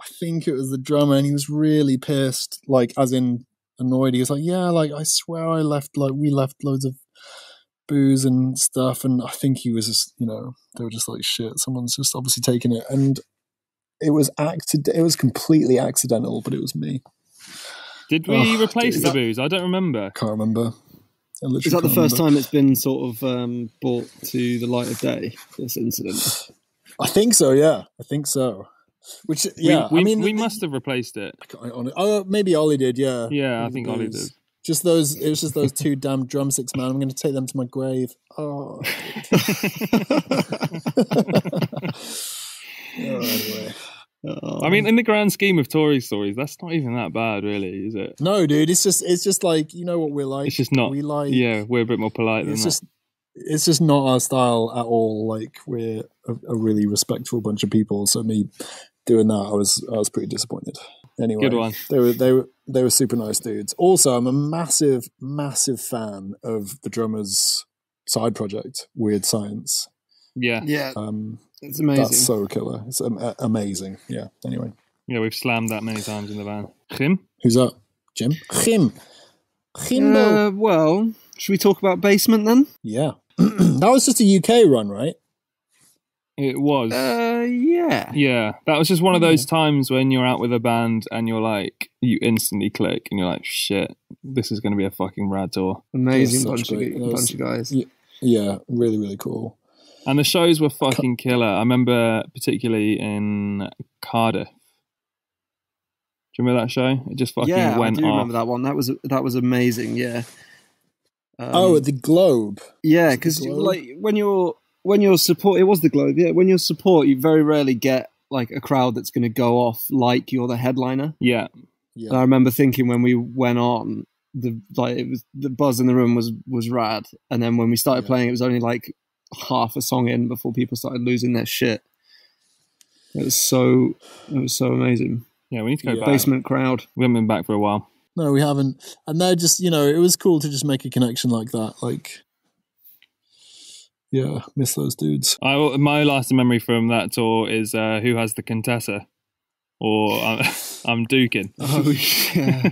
I think it was the drummer, and he was really pissed, like as in annoyed. He was like, "Yeah, like I swear I left, like we left loads of booze and stuff," and I think he was just, you know, they were just like, "Shit, someone's just obviously taken it," and it was acted, It was completely accidental, but it was me. Did we Oh, replace dude. the booze? I don't remember. Can't remember. Is that the first remember. time it's been sort of um, brought to the light of day? This incident. I think so. Yeah, I think so. Which, yeah, we, we, I mean, we must have replaced it. I hon- Oh, maybe Ollie did. Yeah, Yeah, I think the Ollie did. Just those. It was just those two *laughs* damn drumsticks, man. I'm going to take them to my grave. *laughs* Oh. *laughs* oh anyway. Oh. I mean, in the grand scheme of Tory stories, that's not even that bad, really, is it? No, dude. It's just. It's just like you know what we're like. It's just not. We like. yeah, we're a bit more polite than It's that. just. It's just not our style at all. Like we're a, a really respectful bunch of people. So me doing that, I was I was pretty disappointed. Anyway, Good one. They were they were they were super nice dudes. Also, I'm a massive massive fan of the drummer's side project, Weerd Science. Yeah, yeah, Um, it's amazing. that's so killer. It's am- a- amazing. Yeah. Anyway, yeah, we've slammed that many times in the van. Jim? who's up? Jim. Jim. Jimbo. Uh, well, should we talk about basement then? yeah. *clears throat* that was just a UK run, right? It was. Uh, yeah. yeah, that was just one of those times when you're out with a band and you're like, you instantly click and you're like, shit, this is going to be a fucking rad tour. Amazing bunch such of, great- was- bunch of guys. Yeah. Yeah, really, really cool. And the shows were fucking killer. I remember particularly in Cardiff. Do you remember that show? It just fucking yeah, went I do off. remember that one. That was that was amazing. Yeah. Um, oh, the Globe. yeah, because the like when you're when you're support, it was the Globe. Yeah, when you're support, you very rarely get like a crowd that's going to go off like you're the headliner. Yeah, Yeah. And I remember thinking when we went on, the like it was the buzz in the room was was rad, and then when we started Yeah. playing, it was only like half a song in before people started losing their shit. It was so it was so amazing. yeah. We need to go Yeah. back. Basement crowd. We haven't been back for a while. No, we haven't. And they're just, you know, it was cool to just make a connection like that. Like, yeah, miss those dudes. I, my last memory from that tour is uh, who has the Contessa, or I'm, *laughs* I'm duking. *laughs* Oh yeah.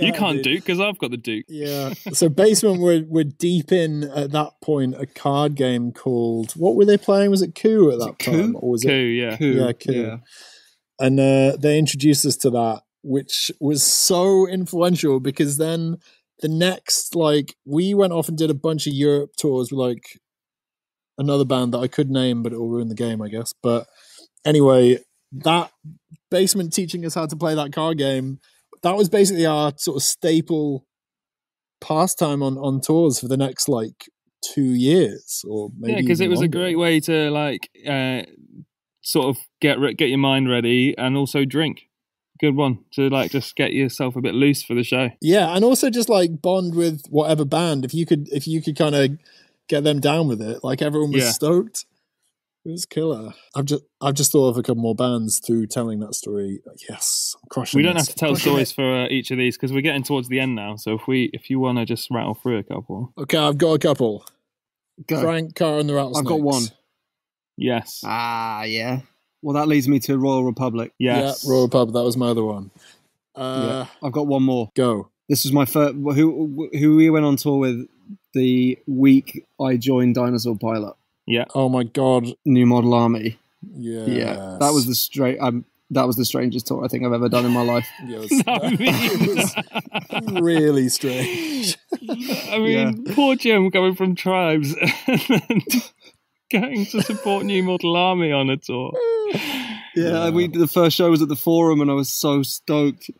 *laughs* you can't dude. duke because I've got the duke. Yeah. So basement we're we're deep in at that point a card game called what were they playing? Was it Coup at that Coup? time? Or was Coup, it yeah. Yeah, Coup. and uh, they introduced us to that, which was so influential because then the next, like, we went off and did a bunch of Europe tours with like another band that I could name, but it will ruin the game, I guess. But anyway, that basement teaching us how to play that card game, that was basically our sort of staple pastime on on tours for the next like two years or maybe yeah, because it was a great way to like uh, sort of get get your mind ready and also drink. Good one to like just get yourself a bit loose for the show. Yeah, and also just like bond with whatever band. If you could, if you could kind of get them down with it, like everyone was Yeah. stoked. It was killer. I've just, I've just thought of a couple more bands through telling that story. Yes, I'm crushing. We don't this. have to tell Crushing stories for uh, each of these because we're getting towards the end now. So if we if you want to just rattle through a couple. Okay, I've got a couple. Go. Frank Carter and the Rattlesnakes. I've got one. yes, Ah, yeah. Well, that leads me to Royal Republic. yes, Yeah, Royal Pub. That was my other one. Uh, I've got one more. Go. This was my first. Who who we went on tour with the week I joined Dinosaur Pile-Up, yeah. Oh my god. New Model Army. Yeah. Yeah, that was the straight. Um, that was the strangest tour I think I've ever done in my life. *laughs* Yeah, it was- *laughs* *laughs* I was really strange. I mean, poor Jim coming from tribes and then going to support New Model Army on a tour. Yeah, we the first show was at the Forum, and I was so stoked.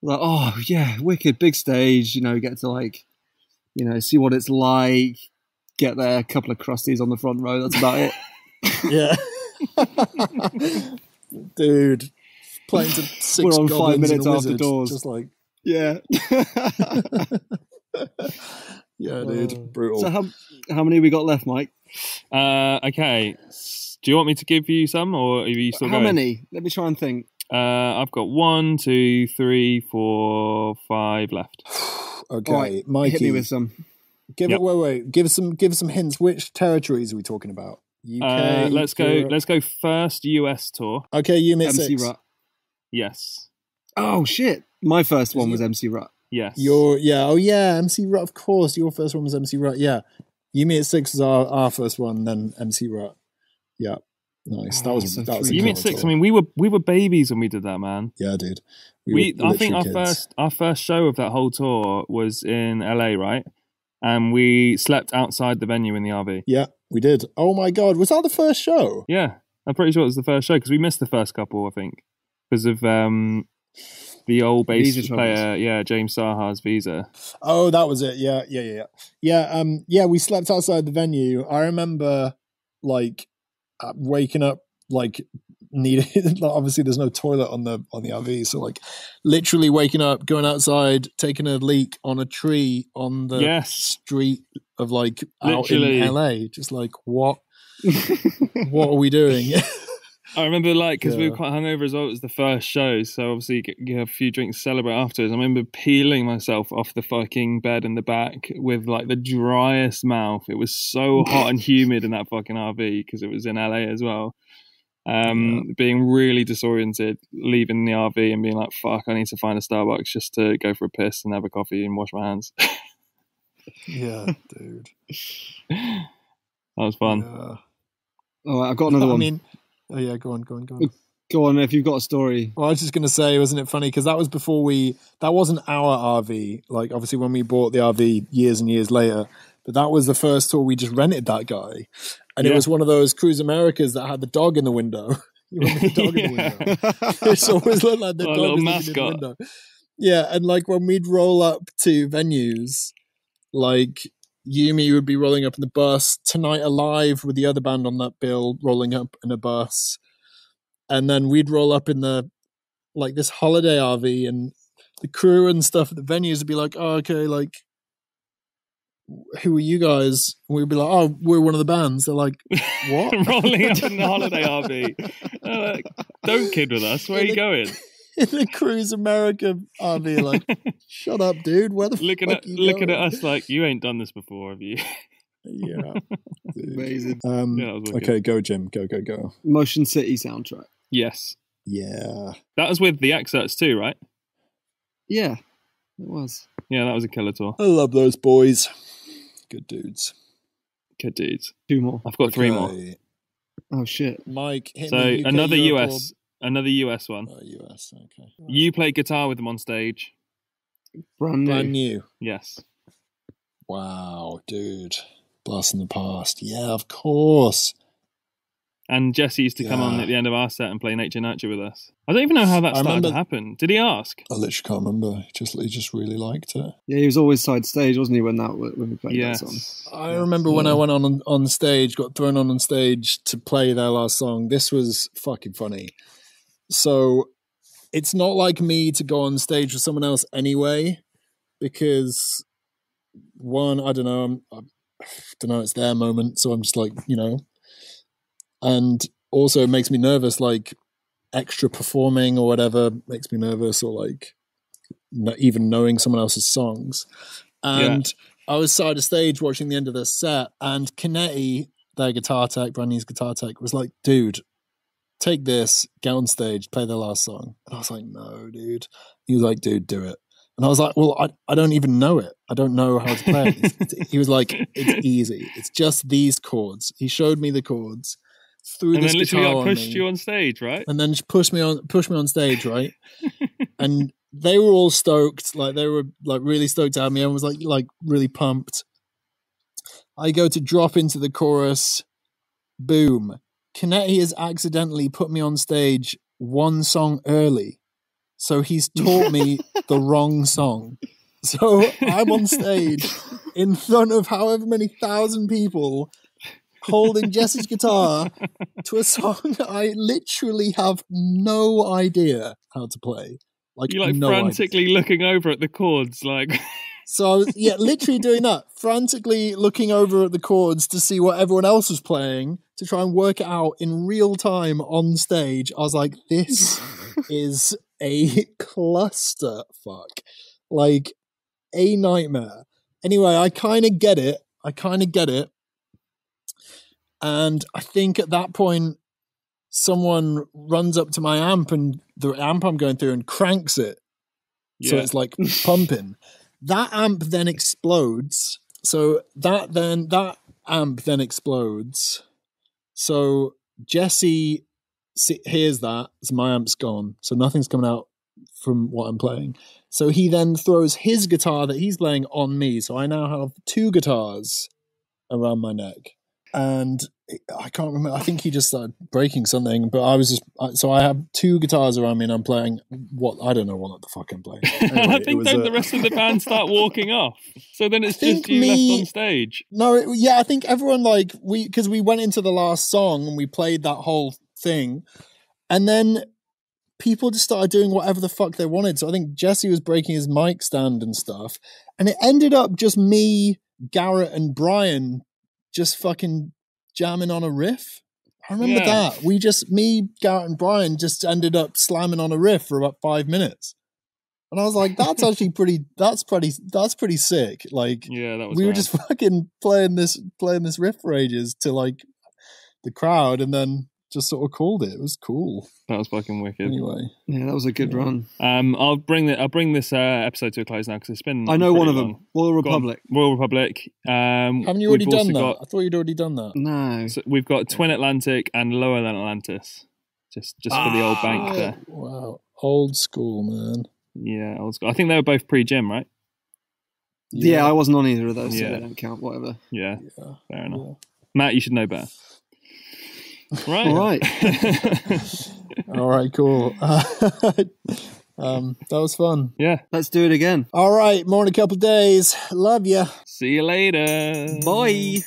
Like, oh yeah, wicked big stage. You know, get to like, you know, see what it's like. Get there, a couple of crusties on the front row. That's about it. *laughs* Yeah. *laughs* Dude, playing to 6 We're on five minutes after wizard, doors. Just like, Yeah. *laughs* yeah, dude, brutal. so how how many we got left, Mike? Uh, okay. Do you want me to give you some, or are you still how going? many? Let me try and think. Uh, I've got one, two, three, four, five left. *sighs* okay, All right, Mikey, Hit me with some. Give Yep. it. Wait, wait. Give some. Give some hints. Which territories are we talking about? UK. Uh, let's go. Let's go first US tour. Okay, you missed MC six. Rut. Yes. Oh shit! My first one was MC Rut. Yes. Your yeah. Oh yeah, MC Rut. Of course, your first one was MC Rut. Yeah, You Me at Six was our, our first one. Then MC Rut. Yeah, nice. That Oh, was so that was. you cool mean six? tour. I mean, we were we were babies when we did that, man. yeah, dude. We, were I think our kids. first our first show of that whole tour was in LA, right? And we slept outside the venue in the RV. Yeah, we did. Oh my god, was that the first show? Yeah, I'm pretty sure it was the first show because we missed the first couple, I think, because of um the old bass Visa troubles. player, yeah, James Saha's visa. Oh, that was it. Yeah, yeah, yeah, yeah. Yeah, um, yeah. We slept outside the venue. I remember, like, uh, waking up like needed. *laughs* obviously, there's no toilet on the on the RV, so like, literally waking up, going outside, taking a leak on a tree on the Yes. street of like out in LA. Just like, what? *laughs* What are we doing? *laughs* I remember, like, because we were quite hungover as well. It was the first show, so obviously you have a few drinks to celebrate afterwards. I remember peeling myself off the fucking bed in the back with like the driest mouth. It was so hot and humid in that fucking RV because it was in LA as well. Um, being really disoriented, leaving the RV and being like, "Fuck, I need to find a Starbucks just to go for a piss and have a coffee and wash my hands." Yeah, *laughs* dude. That was fun. Yeah. All right, I've got another I one. mean, oh yeah, go on, go on, go on. Go on, if you've got a story. Well, I was just going to say, wasn't it funny? Because that was before we, that wasn't our RV. Like, obviously, when we bought the RV years and years later, but that was the first tour we just rented that guy. And it was one of those Cruise Americas that had the dog in the window. *laughs* you remember the dog in the *laughs* Yeah. window? It's always looked like the Oh, dog in the window. Yeah, and like when we'd roll up to venues, like Yumi would be rolling up in the bus, Tonight Alive with the other band on that bill rolling up in a bus. And then we'd roll up in the like this holiday RV and the crew and stuff at the venues would be like, oh, okay, like who are you guys? And we'd be like, oh, we're one of the bands. They're like, what? *laughs* Rolling up in the holiday RV. They're like, Don't kid with us. Where are you going? *laughs* in the Cruise America RV, like, shut up, dude. Where the Looking fuck at you looking at us like you ain't done this before, have you? Yeah. *laughs* dude. Amazing. Um, Yeah, that was wicked. okay, go, Jim. Go, go, go. Motion City soundtrack. Yes. Yeah. That was with the Xcerts too, right? Yeah, it was. Yeah, that was a killer tour. I love those boys. Good dudes. Good dudes. Two more. I've got three more. Oh shit. Mike, hit So me, UK, another Europe, US, another US one. Oh, US, okay. You played guitar with them on stage. Brand new. Brand new. Yes. Wow, dude. Blast in the past. Yeah, of course. And Jesse used to come on at the end of our set and play Nature Nature with us. I don't even know how that I started remember- to happen. Did he ask? I literally can't remember. He just, he just really liked it. Yeah, he was always side stage, wasn't he, when that when we played that song? I Yes. remember when I went on on stage, got thrown on on stage to play their last song. This was fucking funny. So it's not like me to go on stage with someone else anyway, because one, I don't know, I'm, I don't know, it's their moment, so I'm just like, you know, and also it makes me nervous, like extra performing or whatever makes me nervous, or like even knowing someone else's songs, and. I was side of stage watching the end of their set, and Kinetti, their guitar tech, brand new's guitar tech, was like, dude, take this, get on stage, play their last song. And I was like, no, dude. He was like, dude, do it. And I was like, well, I, I don't even know it. I don't know how to play it. He was like, it's easy. It's just these chords. He showed me the chords, threw And this then literally guitar pushed me. you on stage, right? and then just pushed me on pushed me on stage right? *laughs* And they were all stoked like they were like really stoked at me. And was like like really pumped. I go to drop into the chorus. Boom. Kinetti has accidentally put me on stage one song early. So he's taught me *laughs* the wrong song. So i'm on stage *laughs* in front of however many thousand people holding Jesse's guitar *laughs* to a song I literally have no idea how to play. Like, You're like no idea. frantically looking over at the chords, like *laughs* So I was, yeah, literally doing that, frantically looking over at the chords to see what everyone else was playing to try and work it out in real time on stage. I was like, this is a cluster fuck, like a nightmare. Anyway, I kind of get it. I kind of get it. And I think at that point, someone runs up to my amp and the amp I'm going through and cranks it. So it's like *laughs* pumping. That amp then explodes. So that then that amp then explodes. So Jesse hears that. So my amp's gone. So nothing's coming out from what I'm playing. So he then throws his guitar that he's playing on me. So I now have two guitars around my neck. And I can't remember. I think he just started breaking something, but I was just so I have two guitars around me and I'm playing what I don't know what the fuck I'm playing. *laughs* and Anyway, I think then a- the rest of the band start walking off. So then it's just you me- left on stage. No, it, yeah, I think everyone like we because we went into the last song and we played that whole thing, and then people just started doing whatever the fuck they wanted. So I think Jesse was breaking his mic stand and stuff, and it ended up just me, Garrett, and Brian just fucking jamming on a riff. I remember Yeah. that. We just me, Garrett, and Brian just ended up slamming on a riff for about five minutes. And I was like, that's *laughs* actually pretty that's pretty that's pretty sick. Like Yeah, that was. we were just *laughs* fucking playing this playing this riff for ages to like the crowd and then just sort of called it. It was cool. That was fucking wicked. Anyway, Yeah, that was a good Yeah. run. Um, I'll bring the I'll bring this uh, episode to a close now because it's been. I know one pretty of them. long. Royal Republic. Royal Republic. Um, haven't you already done that? got- I thought you'd already done that. No. so we've got Twin Atlantic and Lower than Atlantis. Just just for the old bank Ah. there. Wow, old school, man. Yeah, old school. I think they were both pre-Jim, right? Yeah. I wasn't on either of those, so they don't count. Whatever. Yeah, yeah. fair enough. yeah. Matt, you should know better. Right. All right. *laughs* All right, cool. *laughs* um, that was fun. yeah. Let's do it again. All right, more in a couple days. Love you. See you later. Bye.